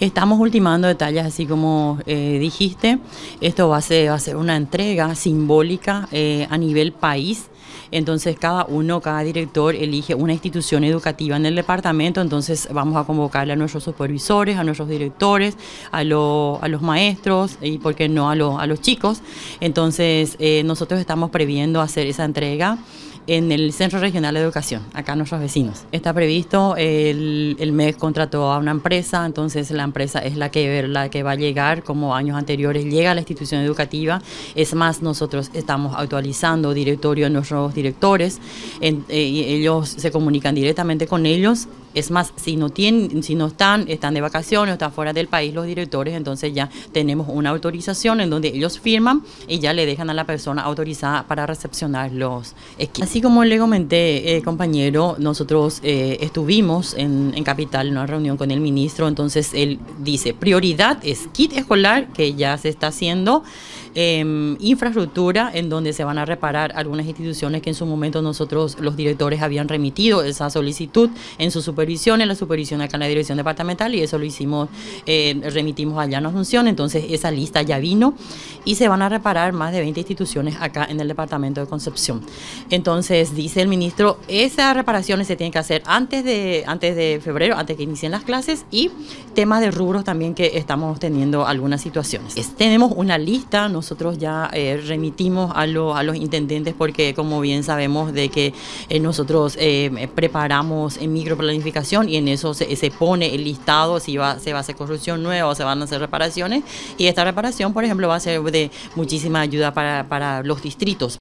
Estamos ultimando detalles, así como eh, dijiste. Esto va a, ser, va a ser una entrega simbólica eh, a nivel país. Entonces cada uno, cada director elige una institución educativa en el departamento, entonces vamos a convocarle a nuestros supervisores, a nuestros directores, a, a los maestros y, ¿por qué no, a, a los chicos? Entonces eh, nosotros estamos previendo hacer esa entrega en el Centro Regional de Educación, acá nuestros vecinos. Está previsto, el, el MES contrató a una empresa, entonces la empresa es la que, la que va a llegar, como años anteriores, llega a la institución educativa. Es más, nosotros estamos actualizando directorio de nuestros directores, en, eh, ellos se comunican directamente con ellos es más, si no tienen, si no están, están de vacaciones o están fuera del país los directores, entonces ya tenemos una autorización en donde ellos firman y ya le dejan a la persona autorizada para recepcionar los equipos. Así como le comenté, eh, compañero, nosotros eh, estuvimos en, en, Capital en una reunión con el ministro, entonces él dice, prioridad es kit escolar, que ya se está haciendo, eh, infraestructura, en donde se van a reparar algunas instituciones que en su momento nosotros, los directores, habían remitido esa solicitud en su la supervisión acá en la dirección departamental, y eso lo hicimos, eh, remitimos allá en Asunción, entonces esa lista ya vino, y se van a reparar más de 20 instituciones acá en el departamento de Concepción. Entonces, dice el ministro, esas reparaciones se tienen que hacer antes de, antes de febrero, antes que inicien las clases, y temas de rubros también que estamos teniendo algunas situaciones. tenemos una lista, nosotros ya eh, remitimos a, a, los intendentes porque como bien sabemos de que eh, nosotros preparamos en microplanificación y en eso se, se, pone el listado si va, se va a hacer construcción nueva o se van a hacer reparaciones. Y esta reparación por ejemplo va a ser de muchísima ayuda para, para los distritos